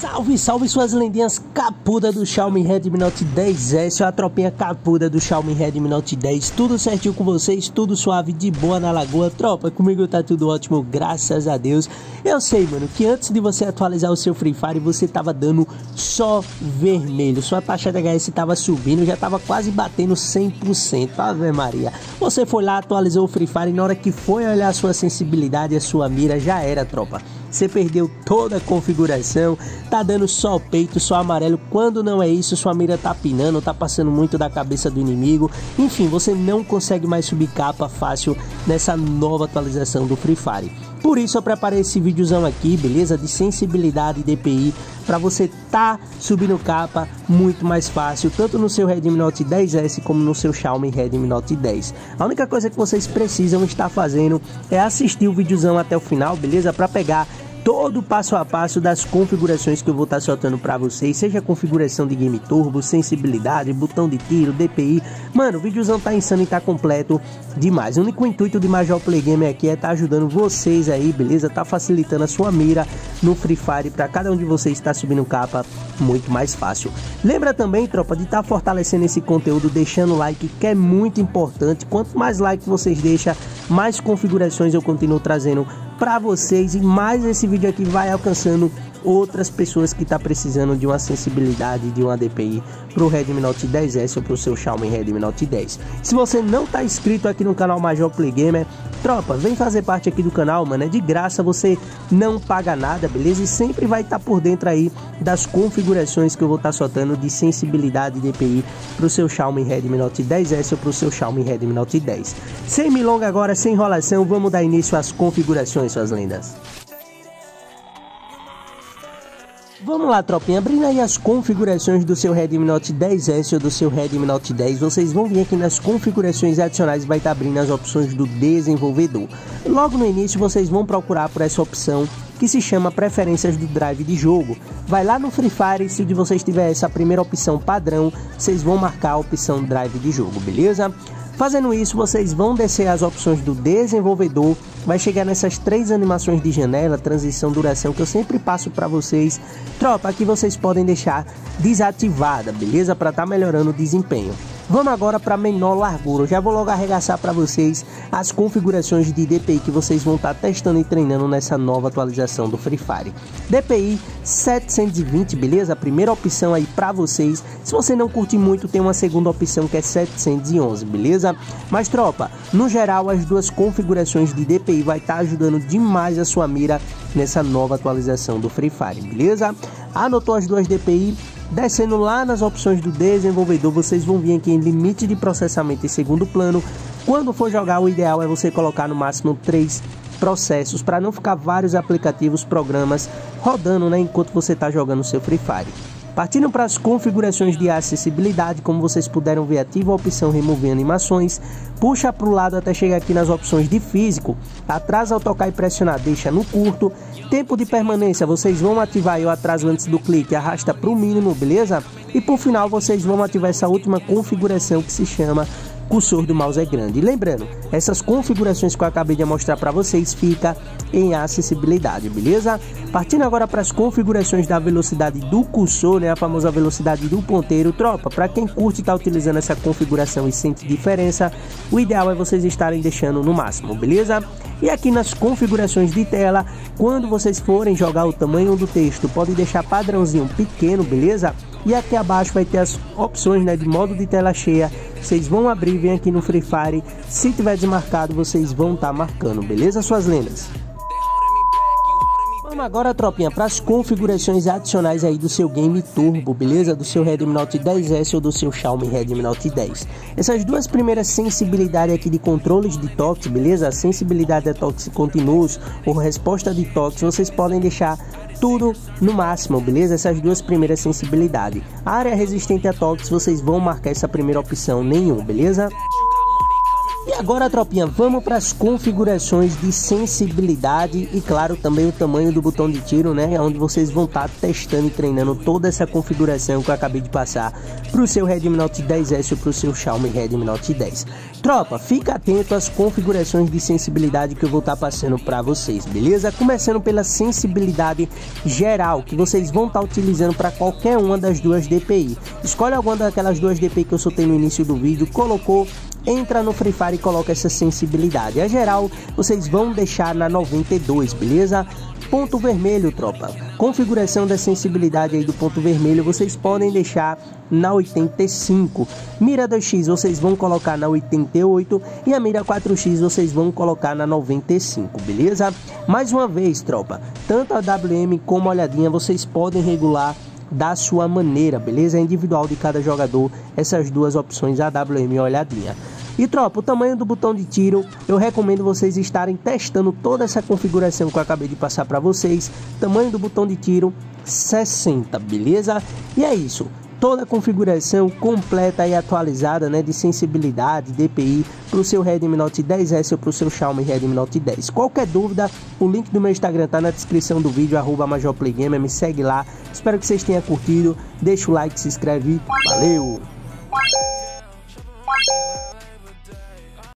Salve, salve suas lendinhas capuda do Xiaomi Redmi Note 10S, a tropinha capuda do Xiaomi Redmi Note 10, tudo certinho com vocês, tudo suave, de boa na lagoa, tropa, comigo tá tudo ótimo, graças a Deus. Eu sei, mano, que antes de você atualizar o seu Free Fire, você tava dando só vermelho, sua taxa de HS tava subindo, já tava quase batendo 100%, ave maria. Você foi lá, atualizou o Free Fire e na hora que foi olhar a sua sensibilidade, a sua mira, já era, tropa. Você perdeu toda a configuração, tá dando só peito, só amarelo. Quando não é isso, sua mira tá pinando, tá passando muito da cabeça do inimigo. Enfim, você não consegue mais subir capa fácil nessa nova atualização do Free Fire. Por isso eu preparei esse videozão aqui, beleza? De sensibilidade DPI para você tá subindo capa muito mais fácil, tanto no seu Redmi Note 10S como no seu Xiaomi Redmi Note 10. A única coisa que vocês precisam estar fazendo é assistir o videozão até o final, beleza? Para pegar todo o passo a passo das configurações que eu vou estar tá soltando para vocês, seja configuração de game turbo, sensibilidade, botão de tiro, DPI. Mano, o videozão tá insano e tá completo demais. O único intuito de Major Play Game aqui é tá ajudando vocês aí, beleza? Tá facilitando a sua mira no Free Fire para cada um de vocês estar tá subindo capa muito mais fácil. Lembra também, tropa, de estar tá fortalecendo esse conteúdo, deixando like, que é muito importante. Quanto mais like vocês deixam, mais configurações eu continuo trazendo para vocês. E mais esse vídeo aqui vai alcançando outras pessoas que tá precisando de uma sensibilidade de uma DPI para o Redmi Note 10S ou para o seu Xiaomi Redmi Note 10. Se você não tá inscrito aqui no canal Major Play Gamer, tropa, vem fazer parte aqui do canal, mano, é de graça, você não paga nada, beleza? E sempre vai estar tá por dentro aí das configurações que eu vou estar tá soltando de sensibilidade DPI para o seu Xiaomi Redmi Note 10S ou para o seu Xiaomi Redmi Note 10. Sem milonga agora, sem enrolação, vamos dar início às configurações, suas lendas. Vamos lá, tropinha, abrindo aí as configurações do seu Redmi Note 10S ou do seu Redmi Note 10, vocês vão vir aqui nas configurações adicionais e vai estar tá abrindo as opções do desenvolvedor. Logo no início, vocês vão procurar por essa opção que se chama preferências do drive de jogo. Vai lá no Free Fire, se de vocês tiver essa primeira opção padrão, vocês vão marcar a opção drive de jogo, beleza? Fazendo isso, vocês vão descer as opções do desenvolvedor, vai chegar nessas três animações de janela, transição, duração, que eu sempre passo para vocês. Tropa, aqui vocês podem deixar desativada, beleza? Para estar tá melhorando o desempenho. Vamos agora para menor largura. Eu já vou logo arregaçar para vocês as configurações de DPI que vocês vão estar tá testando e treinando nessa nova atualização do Free Fire. DPI 720, beleza? A primeira opção aí para vocês. Se você não curte muito, tem uma segunda opção que é 711, beleza? Mas tropa, no geral as duas configurações de DPI vai estar tá ajudando demais a sua mira nessa nova atualização do Free Fire, beleza? Anotou as duas DPI? Descendo lá nas opções do desenvolvedor, vocês vão vir aqui em limite de processamento em segundo plano. Quando for jogar, o ideal é você colocar no máximo três processos para não ficar vários aplicativos, programas rodando né, enquanto você está jogando seu Free Fire. Partindo para as configurações de acessibilidade, como vocês puderam ver, ativa a opção remover animações, puxa para o lado até chegar aqui nas opções de físico, atrás ao tocar e pressionar deixa no curto, tempo de permanência vocês vão ativar o atraso antes do clique, arrasta para o mínimo, beleza? E por final vocês vão ativar essa última configuração que se chama cursor do mouse é grande. lembrando, essas configurações que eu acabei de mostrar para vocês fica em acessibilidade, beleza? Partindo agora para as configurações da velocidade do cursor, né, a famosa velocidade do ponteiro, tropa, para quem curte estar tá utilizando essa configuração e sente diferença, o ideal é vocês estarem deixando no máximo, beleza? E aqui nas configurações de tela, quando vocês forem jogar o tamanho do texto, pode deixar padrãozinho pequeno, beleza? E aqui abaixo vai ter as opções né, de modo de tela cheia. Vocês vão abrir, vem aqui no Free Fire. Se tiver desmarcado, vocês vão estar tá marcando, beleza, suas lendas? Vamos agora, tropinha, para as configurações adicionais aí do seu Game Turbo, beleza? Do seu Redmi Note 10S ou do seu Xiaomi Redmi Note 10. Essas duas primeiras sensibilidades aqui de controles de toques, beleza? sensibilidade de toques contínuos ou resposta de toques, vocês podem deixar tudo no máximo, beleza? Essas duas primeiras sensibilidades. A área resistente a toques, vocês vão marcar essa primeira opção nenhum, beleza? Agora, tropinha, vamos para as configurações de sensibilidade e, claro, também o tamanho do botão de tiro, né? É onde vocês vão estar tá testando e treinando toda essa configuração que eu acabei de passar para o seu Redmi Note 10S ou para o seu Xiaomi Redmi Note 10. Tropa, fica atento às configurações de sensibilidade que eu vou estar tá passando para vocês, beleza? Começando pela sensibilidade geral, que vocês vão estar tá utilizando para qualquer uma das duas DPI. Escolhe alguma daquelas duas DPI que eu soltei no início do vídeo, colocou entra no Free Fire e coloca essa sensibilidade. A geral, vocês vão deixar na 92, beleza? Ponto vermelho, tropa. Configuração da sensibilidade aí do ponto vermelho, vocês podem deixar na 85. Mira 2x vocês vão colocar na 88 e a mira 4x vocês vão colocar na 95, beleza? Mais uma vez, tropa, tanto a WM como a olhadinha vocês podem regular da sua maneira, beleza? É individual de cada jogador essas duas opções, AWM olhadinha. E tropa, o tamanho do botão de tiro, eu recomendo vocês estarem testando toda essa configuração que eu acabei de passar para vocês. Tamanho do botão de tiro 60, beleza? E é isso toda a configuração completa e atualizada né, de sensibilidade, DPI para o seu Redmi Note 10S ou para o seu Xiaomi Redmi Note 10. Qualquer dúvida, o link do meu Instagram está na descrição do vídeo, arroba MajorPlayGamer, me segue lá. Espero que vocês tenham curtido, deixa o like, se inscreve, valeu!